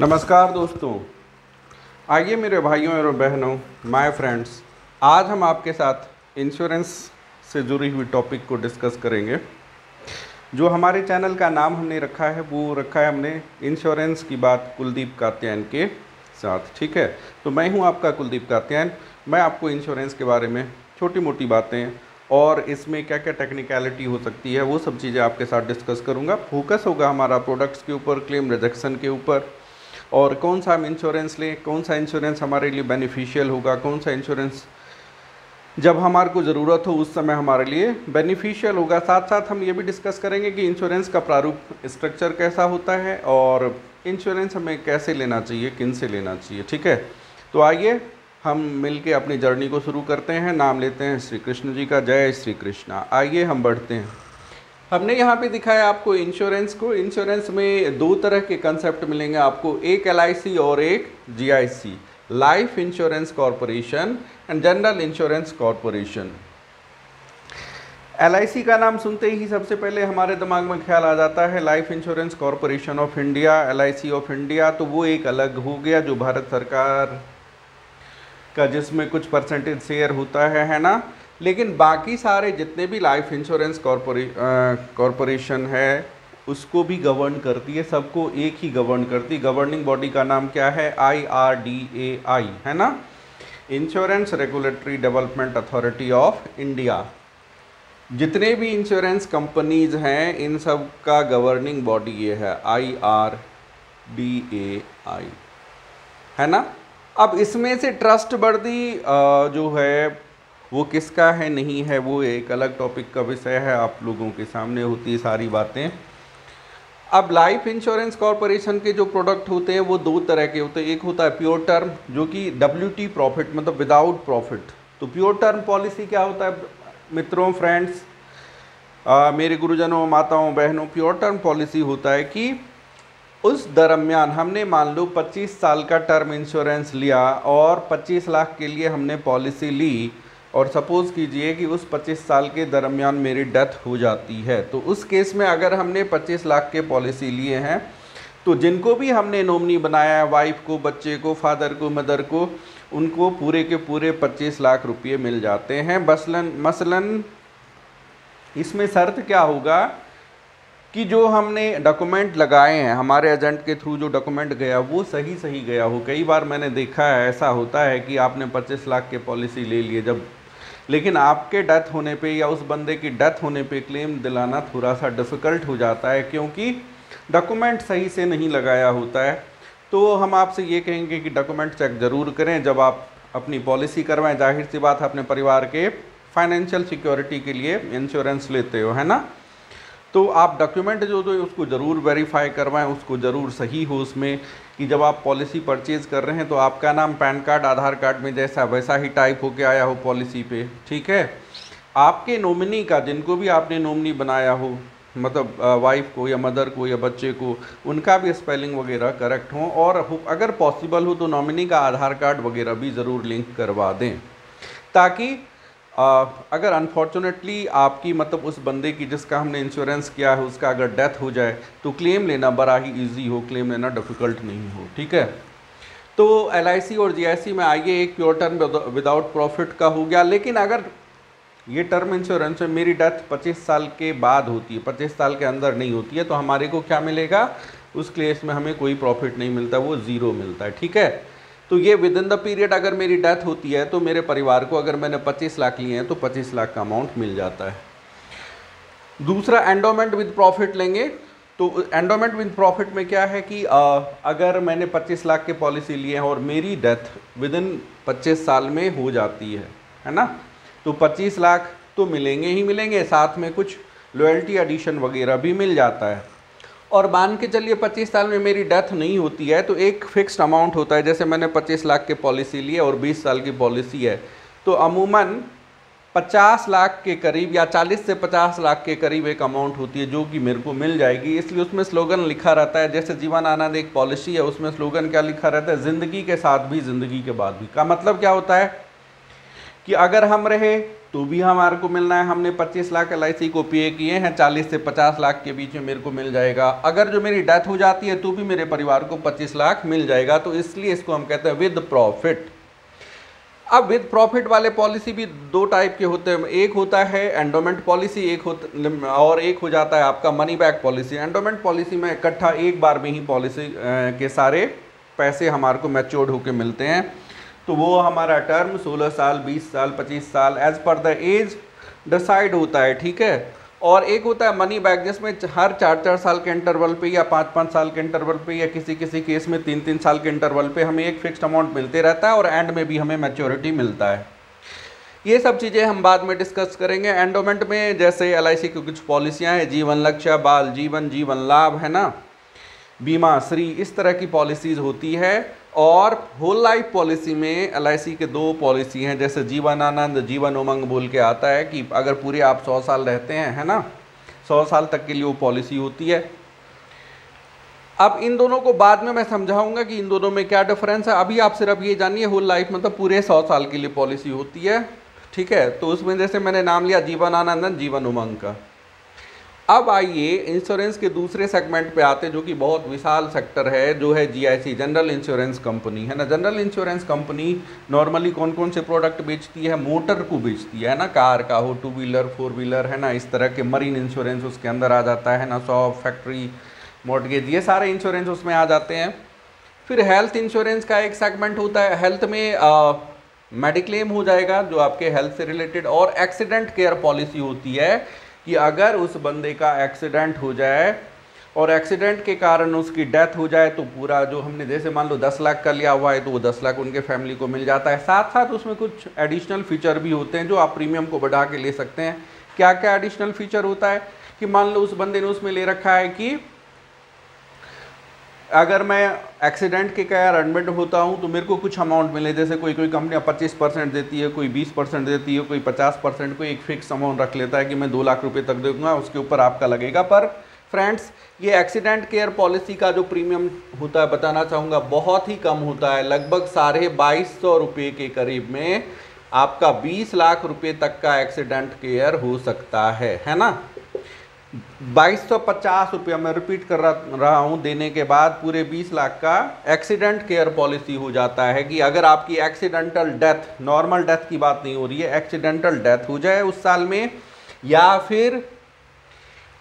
नमस्कार दोस्तों। आइए मेरे भाइयों और बहनों माय फ्रेंड्स आज हम आपके साथ इंश्योरेंस से जुड़ी हुई टॉपिक को डिस्कस करेंगे। जो हमारे चैनल का नाम हमने रखा है, वो रखा है हमने इंश्योरेंस की बात कुलदीप कात्यायन के साथ, ठीक है? तो मैं हूँ आपका कुलदीप कात्यायन। मैं आपको इंश्योरेंस के बारे में छोटी मोटी बातें और इसमें क्या क्या टेक्निकलिटी हो सकती है, वो सब चीज़ें आपके साथ डिस्कस करूँगा। फोकस होगा हमारा प्रोडक्ट्स के ऊपर क्लेम रिजेक्शन के ऊपर। और कौन सा हम इंश्योरेंस लें, कौन सा इंश्योरेंस हमारे लिए बेनिफिशियल होगा, कौन सा इंश्योरेंस जब हमारे को ज़रूरत हो उस समय हमारे लिए बेनिफिशियल होगा। साथ साथ हम ये भी डिस्कस करेंगे कि इंश्योरेंस का प्रारूप स्ट्रक्चर कैसा होता है और इंश्योरेंस हमें कैसे लेना चाहिए, किन से लेना चाहिए, ठीक है? तो आइए हम मिल के अपनी जर्नी को शुरू करते हैं। नाम लेते हैं श्री कृष्ण जी का। जय श्री कृष्णा। आइए हम बढ़ते हैं। हमने यहाँ पे दिखाया आपको इंश्योरेंस को। इंश्योरेंस में दो तरह के कंसेप्ट मिलेंगे आपको। एक एलआईसी और एक GIC Life Insurance Corporation and General Insurance Corporation L का नाम सुनते ही सबसे पहले हमारे दिमाग में ख्याल आ जाता है Life Insurance Corporation of India LIC of India तो वो एक अलग हो गया जो भारत सरकार का जिसमें कुछ परसेंटेज शेयर होता है है ना? लेकिन बाकी सारे जितने भी लाइफ इंश्योरेंस कॉरपोरेशन है, उसको भी गवर्न करती है, सबको एक ही गवर्न करती है। गवर्निंग बॉडी का नाम क्या है? I R D A I है ना? Insurance Regulatory Development Authority of India जितने भी इंश्योरेंस कंपनीज़ हैं, इन सब का गवर्निंग बॉडी ये है। I R D A I है ना? अब इसमें से ट्रस्ट वर्दी जो है वो किसका है, नहीं है, वो एक अलग टॉपिक का विषय है, आप लोगों के सामने होती सारी बातें। अब लाइफ इंश्योरेंस कॉरपोरेशन के जो प्रोडक्ट होते हैं, वो दो तरह के होते हैं। एक होता है प्योर टर्म जो कि डब्ल्यू टी प्रॉफिट मतलब विदाउट प्रॉफिट तो प्योर टर्म पॉलिसी क्या होता है? मित्रों फ्रेंड्स मेरे गुरुजनों, माताओं, बहनों प्योर टर्म पॉलिसी होता है कि उस दरमियान हमने मान लो 25 साल का टर्म इंश्योरेंस लिया और 25 लाख के लिए हमने पॉलिसी ली। और सपोज़ कीजिए कि उस 25 साल के दरमियान मेरी डेथ हो जाती है तो उस केस में अगर हमने 25 लाख के पॉलिसी लिए हैं तो जिनको भी हमने नॉमनी बनाया है, वाइफ को, बच्चे को, फादर को, मदर को, उनको पूरे के पूरे 25 लाख रुपए मिल जाते हैं। बसलन, मसलन, इसमें शर्त क्या होगा कि जो हमने डॉक्यूमेंट लगाए हैं, हमारे एजेंट के थ्रू जो डॉक्यूमेंट गया, वो सही सही गया हो। कई बार मैंने देखा है, ऐसा होता है कि आपने 25 लाख के पॉलिसी ले लिए, जब लेकिन आपके डेथ होने पे या उस बंदे की डेथ होने पे क्लेम दिलाना थोड़ा सा डिफ़िकल्ट हो जाता है, क्योंकि डॉक्यूमेंट सही से नहीं लगाया होता है। तो हम आपसे ये कहेंगे कि डॉक्यूमेंट चेक ज़रूर करें। जब आप अपनी पॉलिसी करवाएँ, ज़ाहिर सी बात है, अपने परिवार के फाइनेंशियल सिक्योरिटी के लिए इंश्योरेंस लेते हो, है ना? तो आप डॉक्यूमेंट जो दो उसको ज़रूर वेरीफाई करवाएँ, उसको ज़रूर सही हो उसमें कि जब आप पॉलिसी परचेज़ कर रहे हैं तो आपका नाम पैन कार्ड, आधार कार्ड में जैसा वैसा ही टाइप होके आया हो पॉलिसी पे, ठीक है? आपके नॉमिनी का, जिनको भी आपने नॉमिनी बनाया हो मतलब वाइफ को या मदर को या बच्चे को, उनका भी स्पेलिंग वगैरह करेक्ट हो और अगर पॉसिबल हो तो नॉमिनी का आधार कार्ड वगैरह भी ज़रूर लिंक करवा दें। ताकि अगर अनफॉर्चुनेटली आपकी मतलब उस बंदे की जिसका हमने इंश्योरेंस किया है, उसका अगर डेथ हो जाए तो क्लेम लेना बड़ा ही ईजी हो क्लेम लेना डिफ़िकल्ट नहीं हो, ठीक है? तो LIC और जी में आइए, एक प्योर टर्म विदाउट प्रॉफिट का हो गया, लेकिन अगर ये टर्म इंश्योरेंस में मेरी डेथ 25 साल के बाद होती है 25 साल के अंदर नहीं होती है तो हमारे को क्या मिलेगा? उस केस में हमें कोई प्रॉफिट नहीं मिलता, वो ज़ीरो मिलता है, ठीक है? तो ये विद इन द पीरियड अगर मेरी डेथ होती है तो मेरे परिवार को अगर मैंने 25 लाख लिए हैं तो 25 लाख का अमाउंट मिल जाता है। दूसरा एंडोमेंट विद प्रॉफिट लेंगे तो एंडोमेंट विद प्रॉफिट में क्या है कि आ, अगर मैंने 25 लाख के पॉलिसी लिए हैं और मेरी डेथ विद इन पच्चीस साल में हो जाती है है ना? तो 25 लाख तो मिलेंगे ही मिलेंगे साथ में कुछ लॉयल्टी एडिशन वगैरह भी मिल जाता है। और मान के चलिए 25 साल में मेरी डेथ नहीं होती है तो एक फिक्स्ड अमाउंट होता है, जैसे मैंने 25 लाख की पॉलिसी ली है और 20 साल की पॉलिसी है। तो अमूमन 50 लाख के करीब या 40 से 50 लाख के करीब एक अमाउंट होती है, जो कि मेरे को मिल जाएगी। इसलिए उसमें स्लोगन लिखा रहता है, जैसे जीवन आनंद एक पॉलिसी है, उसमें स्लोगन क्या लिखा रहता है? ज़िंदगी के साथ भी, ज़िंदगी के बाद भी। का मतलब क्या होता है? कि अगर हम रहे तो भी हमारे को मिलना है। हमने 25 लाख एल को पे किए हैं। 40 से 50 लाख के बीच में मेरे को मिल जाएगा। अगर जो मेरी डेथ हो जाती है तो भी मेरे परिवार को 25 लाख मिल जाएगा। तो इसलिए इसको हम कहते हैं विद प्रॉफिट अब विद प्रॉफिट वाले पॉलिसी भी दो टाइप के होते हैं। एक होता है एंडोमेंट पॉलिसी एक और एक हो जाता है आपका money back policy endowment policy में इकट्ठा एक बार में ही पॉलिसी के सारे पैसे हमारे को मैच्योर्ड होकर मिलते हैं। तो वो हमारा टर्म 16 साल 20 साल 25 साल as per the age decide होता है, ठीक है? और एक होता है मनी बैक जिसमें हर चार चार साल के इंटरवल पे या पाँच पाँच साल के इंटरवल पे या किसी किसी केस में तीन तीन साल के इंटरवल पे हमें एक फिक्स्ड अमाउंट मिलते रहता है और एंड में भी हमें मैच्योरिटी मिलता है। ये सब चीज़ें हम बाद में डिस्कस करेंगे। एंडोमेंट में जैसे एलआईसी की कुछ पॉलिसियाँ हैं, जीवन लक्ष्य, बाल जीवन जीवन लाभ, है ना? बीमा, श्री, इस तरह की पॉलिसीज़ होती है। और होल लाइफ पॉलिसी में एलआईसी के दो पॉलिसी हैं, जैसे जीवन आनंद जीवन उमंग बोल के आता है कि अगर पूरे आप सौ साल रहते हैं, है ना? सौ साल तक के लिए वो पॉलिसी होती है। अब इन दोनों को बाद में मैं समझाऊँगा कि इन दोनों में क्या डिफरेंस है। अभी आप सिर्फ़ ये जानिए होल लाइफ मतलब पूरे सौ साल के लिए पॉलिसी होती है, ठीक है? तो उसमें जैसे मैंने नाम लिया जीवन आनंदन जीवन उमंग का। अब आइए इंश्योरेंस के दूसरे सेगमेंट पे आते जो कि बहुत विशाल सेक्टर है, जो है जीआईसी जनरल इंश्योरेंस कंपनी है ना? जनरल इंश्योरेंस कंपनी नॉर्मली कौन कौन से प्रोडक्ट बेचती है? मोटर को बेचती है ना? कार का हो टू व्हीलर फोर व्हीलर है ना? इस तरह के मरीन इंश्योरेंस उसके अंदर आ जाता है ना? शॉप फैक्ट्री मोटगेज ये सारे इंश्योरेंस उसमें आ जाते हैं। फिर हेल्थ इंश्योरेंस का एक सेगमेंट होता है। हेल्थ में मेडिक्लेम हो जाएगा, जो आपके हेल्थ से रिलेटेड और एक्सीडेंट केयर पॉलिसी होती है। कि अगर उस बंदे का एक्सीडेंट हो जाए और एक्सीडेंट के कारण उसकी डेथ हो जाए तो पूरा जो हमने जैसे मान लो दस लाख का लिया हुआ है तो वो दस लाख उनके फैमिली को मिल जाता है। साथ साथ उसमें कुछ एडिशनल फीचर भी होते हैं जो आप प्रीमियम को बढ़ा के ले सकते हैं। क्या क्या एडिशनल फीचर होता है? कि मान लो उस बंदे ने उसमें ले रखा है कि अगर मैं एक्सीडेंट के कारण एडमिट होता हूँ तो मेरे को कुछ अमाउंट मिले। जैसे कोई कोई कंपनियाँ पच्चीस परसेंट देती है, कोई बीस परसेंट देती है, कोई पचास परसेंट, कोई एक फिक्स अमाउंट रख लेता है कि मैं दो लाख रुपए तक दूँगा, उसके ऊपर आपका लगेगा। पर फ्रेंड्स ये एक्सीडेंट केयर पॉलिसी का जो प्रीमियम होता है, बताना चाहूँगा, बहुत ही कम होता है। लगभग साढ़े बाईस सौ रुपये के करीब में आपका बीस लाख रुपये तक का एक्सीडेंट केयर हो सकता है। है ना? बाईस सौ पचास रुपया मैं रिपीट कर रहा हूँ देने के बाद पूरे बीस लाख का एक्सीडेंट केयर पॉलिसी हो जाता है कि अगर आपकी एक्सीडेंटल डेथ नॉर्मल डेथ की बात नहीं हो रही है एक्सीडेंटल डेथ हो जाए उस साल में, या फिर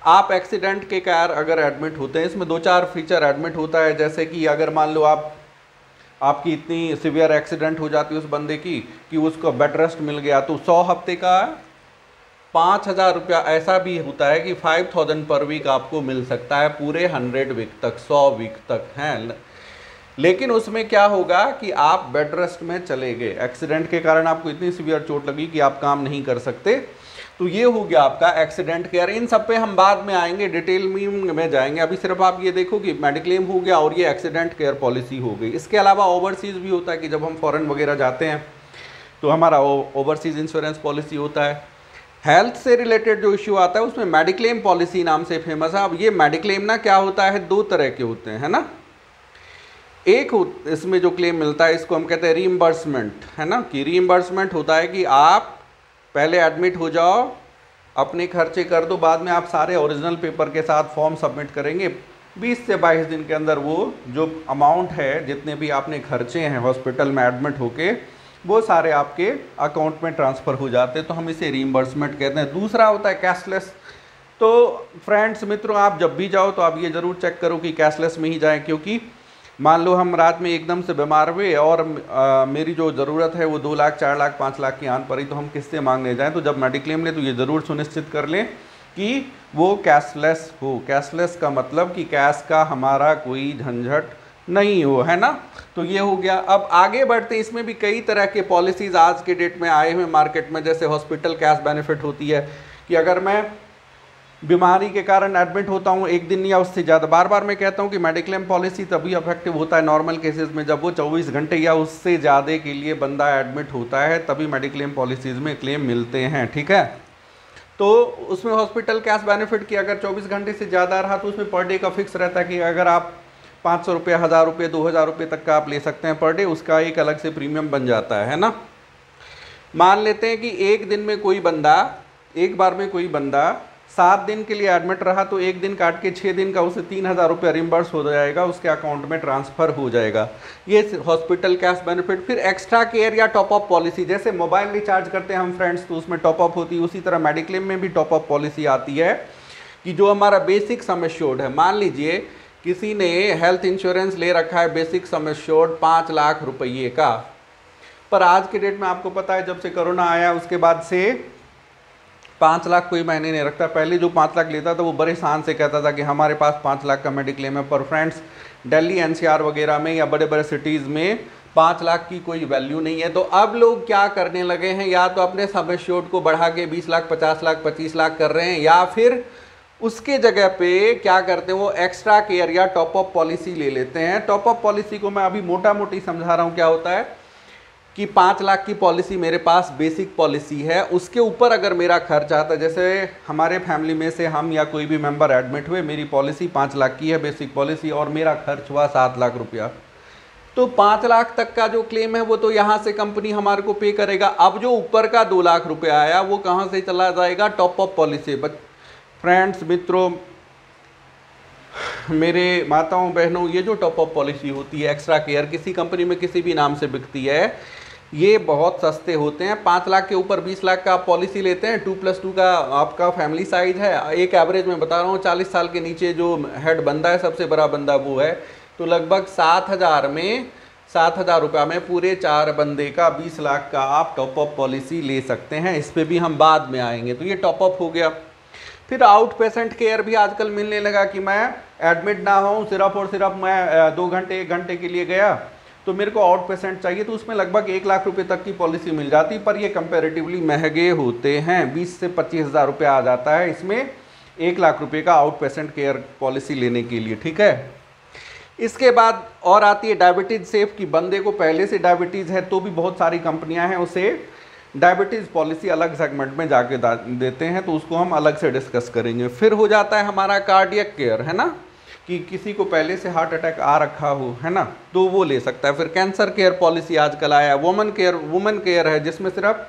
आप एक्सीडेंट के कार अगर एडमिट होते हैं, इसमें दो चार फीचर एडमिट होता है, जैसे कि अगर मान लो आप, आपकी इतनी सिवियर एक्सीडेंट हो जाती है उस बंदे की, कि उसको बेड रेस्ट मिल गया तो सौ हफ़्ते का पाँच हज़ार रुपया ऐसा भी होता है कि फाइव थाउज़ेंड पर वीक आपको मिल सकता है, पूरे हंड्रेड वीक तक, सौ वीक तक हैं। लेकिन उसमें क्या होगा कि आप बेड रेस्ट में चले गए। एक्सीडेंट के कारण आपको इतनी सीवियर चोट लगी कि आप काम नहीं कर सकते। तो ये हो गया आपका एक्सीडेंट केयर इन सब पे हम बाद में आएँगे डिटेल में जाएँगे। अभी सिर्फ़ आप ये देखो कि मेडिक्लेम हो गया और ये एक्सीडेंट केयर पॉलिसी हो गई। इसके अलावा ओवरसीज़ भी होता है कि जब हम फॉरेन वगैरह जाते हैं तो हमारा ओवरसीज़ इंश्योरेंस पॉलिसी होता है। हेल्थ से रिलेटेड जो इश्यू आता है, उसमें मेडिक्लेम पॉलिसी नाम से फ़ेमस है। अब ये मेडिक्लेम ना क्या होता है? दो तरह के होते हैं, है ना? एक इसमें जो क्लेम मिलता है, इसको हम कहते हैं रीइम्बर्समेंट है ना? कि रीइम्बर्समेंट होता है कि आप पहले एडमिट हो जाओ, अपने खर्चे कर दो, बाद में आप सारे ओरिजिनल पेपर के साथ फॉर्म सबमिट करेंगे। 20 से 22 दिन के अंदर वो जो अमाउंट है, जितने भी आपने खर्चे हैं हॉस्पिटल में एडमिट होके वो सारे आपके अकाउंट में ट्रांसफ़र हो जाते हैं तो हम इसे रीइम्बर्समेंट कहते हैं। दूसरा होता है कैशलेस तो फ्रेंड्स मित्रों आप जब भी जाओ तो आप ये ज़रूर चेक करो कि कैशलेस में ही जाएँ क्योंकि मान लो हम रात में एकदम से बीमार हुए और आ, मेरी जो ज़रूरत है वो दो लाख चार लाख पाँच लाख की आन पड़ी तो हम किससे मांगने जाएँ? तो जब मेडिक्लेम लें तो ये ज़रूर सुनिश्चित कर लें कि वो कैशलेस हो। कैशलेस का मतलब कि कैश का हमारा कोई झंझट नहीं हो, है ना? तो ये हो गया। अब आगे बढ़ते, इसमें भी कई तरह के पॉलिसीज़ आज के डेट में आए हुए मार्केट में, जैसे हॉस्पिटल कैश बेनिफिट होती है कि अगर मैं बीमारी के कारण एडमिट होता हूँ एक दिन या उससे ज़्यादा। बार बार मैं कहता हूँ कि मेडिक्लेम पॉलिसी तभी अफेक्टिव होता है नॉर्मल केसेस में, जब वो 24 घंटे या उससे ज़्यादा के लिए बंदा एडमिट होता है, तभी मेडिक्लेम पॉलिसीज़ में क्लेम मिलते हैं, ठीक है? तो उसमें हॉस्पिटल कैश बेनिफिट की अगर 24 घंटे से ज़्यादा रहा तो उसमें पर डे का फिक्स रहता है कि अगर आप पाँच सौ रुपये, हज़ार रुपये, दो हज़ार रुपये तक का आप ले सकते हैं पर डे, उसका एक अलग से प्रीमियम बन जाता है ना? मान लेते हैं कि एक दिन में कोई बंदा, एक बार में कोई बंदा सात दिन के लिए एडमिट रहा तो एक दिन काट के छः दिन का उसे तीन हज़ार रुपये रिम्बर्स हो जाएगा, उसके अकाउंट में ट्रांसफ़र हो जाएगा। ये हॉस्पिटल कैश बेनिफिट फिर एक्स्ट्रा केयर या टॉप अप पॉलिसी जैसे मोबाइल रिचार्ज करते हैं हम फ्रेंड्स तो उसमें टॉप अप होती है, उसी तरह मेडिक्लेम में भी टॉप अप पॉलिसी आती है कि जो हमारा बेसिक सम है। मान लीजिए किसी ने हेल्थ इंश्योरेंस ले रखा है बेसिक सम पाँच लाख रुपये का। पर आज के डेट में आपको पता है, जब से कोरोना आया, उसके बाद से पाँच लाख कोई मायने नहीं रखता। पहले जो पाँच लाख लेता था, वो बड़े शान से कहता था कि हमारे पास पाँच लाख का मेडिक्लेम है। पर फ्रेंड्स दिल्ली एनसीआर वगैरह में या बड़े बड़े सिटीज़ में पाँच लाख की कोई वैल्यू नहीं है। तो अब लोग क्या करने लगे हैं? या तो अपने सबको बढ़ा के बीस लाख, पचास लाख, पच्चीस लाख कर रहे हैं, या फिर उसके जगह पे क्या करते हैं, वो एक्स्ट्रा केयर या टॉप अप पॉलिसी ले लेते हैं। टॉप अप पॉलिसी को मैं अभी मोटा मोटी समझा रहा हूँ क्या होता है कि पाँच लाख की पॉलिसी मेरे पास बेसिक पॉलिसी है। उसके ऊपर अगर मेरा खर्च आता है जैसे हमारे फैमिली में से हम या कोई भी मेंबर एडमिट हुए, मेरी पॉलिसी पाँच लाख की है बेसिक पॉलिसी और मेरा खर्च हुआ सात लाख रुपया। तो पाँच लाख तक का जो क्लेम है, वो तो यहाँ से कंपनी हमारे को पे करेगा। अब जो ऊपर का दो लाख रुपया आया, वो कहाँ से चला जाएगा? टॉप अप पॉलिसी फ्रेंड्स, मित्रों, मेरे माताओं, बहनों, ये जो टॉप अप पॉलिसी होती है एक्स्ट्रा केयर किसी कंपनी में किसी भी नाम से बिकती है, ये बहुत सस्ते होते हैं। पाँच लाख के ऊपर बीस लाख का पॉलिसी लेते हैं टू प्लस टू का आपका फैमिली साइज़ है। एक एवरेज में बता रहा हूँ, चालीस साल के नीचे जो हेड बंदा है, सबसे बड़ा बंदा वो है। तो लगभग सात हज़ार में, सात हज़ार रुपये में पूरे चार बंदे का बीस लाख का आप टॉपअप पॉलिसी ले सकते हैं। इस पर भी हम बाद में आएँगे। तो ये टॉपअप हो गया। फिर आउट पेशेंट केयर भी आजकल मिलने लगा कि मैं एडमिट ना हूँ सिर्फ़ और सिर्फ़ मैं दो घंटे, एक घंटे के लिए गया तो मेरे को आउट पेशेंट चाहिए तो उसमें लगभग एक लाख रुपए तक की पॉलिसी मिल जाती, पर ये कंपेरेटिवली महँगे होते हैं। बीस से पच्चीस हज़ार रुपये आ जाता है इसमें एक लाख रुपए का आउट पेशेंट केयर पॉलिसी लेने के लिए, ठीक है? इसके बाद और आती है डायबिटीज़ सेफ़ की बंदे को पहले से डायबिटीज़ है तो भी बहुत सारी कंपनियाँ हैं उसे डायबिटीज़ पॉलिसी अलग सेगमेंट में जाके देते हैं तो उसको हम अलग से डिस्कस करेंगे। फिर हो जाता है हमारा कार्डियक केयर, है ना? कि किसी को पहले से हार्ट अटैक आ रखा हो, है ना? तो वो ले सकता है। फिर कैंसर केयर पॉलिसी आजकल आया है। वुमेन केयर वुमेन केयर है, जिसमें सिर्फ़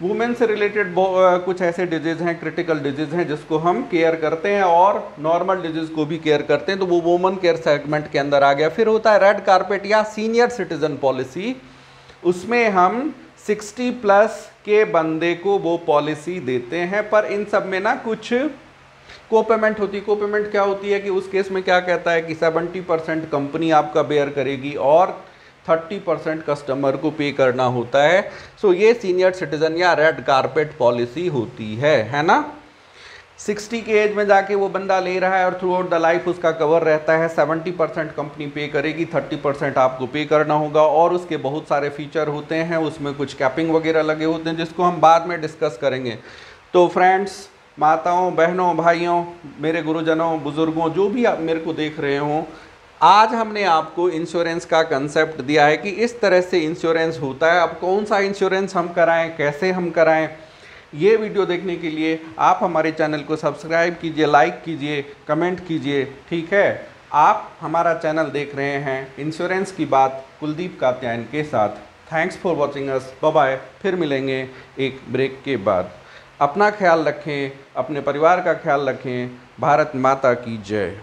वुमेन से रिलेटेड कुछ ऐसे डिज़ीज़ हैं, क्रिटिकल डिज़ीज़ हैं, जिसको हम केयर करते हैं और नॉर्मल डिज़ीज़ को भी केयर करते हैं तो वो वुमेन केयर सेगमेंट के अंदर आ गया। फिर होता है रेड कारपेट या सीनियर सिटीज़न पॉलिसी। उसमें हम 60 प्लस के बंदे को वो पॉलिसी देते हैं, पर इन सब में ना कुछ को पेमेंट होती है। को पेमेंट क्या होती है कि उस केस में क्या कहता है कि 70 परसेंट कंपनी आपका बेयर करेगी और 30 परसेंट कस्टमर को पे करना होता है। सो ये सीनियर सिटीजन या रेड कारपेट पॉलिसी होती है है ना? 60 के एज में जाके वो बंदा ले रहा है और थ्रू आउट द लाइफ उसका कवर रहता है 70 परसेंट कंपनी पे करेगी 30 परसेंट आपको पे करना होगा और उसके बहुत सारे फीचर होते हैं, उसमें कुछ कैपिंग वगैरह लगे होते हैं, जिसको हम बाद में डिस्कस करेंगे। तो फ्रेंड्स माताओं, बहनों, भाइयों, मेरे गुरुजनों, बुज़ुर्गों, जो भी आप मेरे को देख रहे हों, आज हमने आपको इंश्योरेंस का कंसेप्ट दिया है कि इस तरह से इंश्योरेंस होता है। अब कौन सा इंश्योरेंस हम कराएँ, कैसे हम कराएँ? ये वीडियो देखने के लिए आप हमारे चैनल को सब्सक्राइब कीजिए, लाइक कीजिए, कमेंट कीजिए, ठीक है? आप हमारा चैनल देख रहे हैं इंश्योरेंस की बात कुलदीप कात्यायन के साथ। Thanks for watching us bye फिर मिलेंगे एक ब्रेक के बाद। अपना ख्याल रखें, अपने परिवार का ख्याल रखें। भारत माता की जय।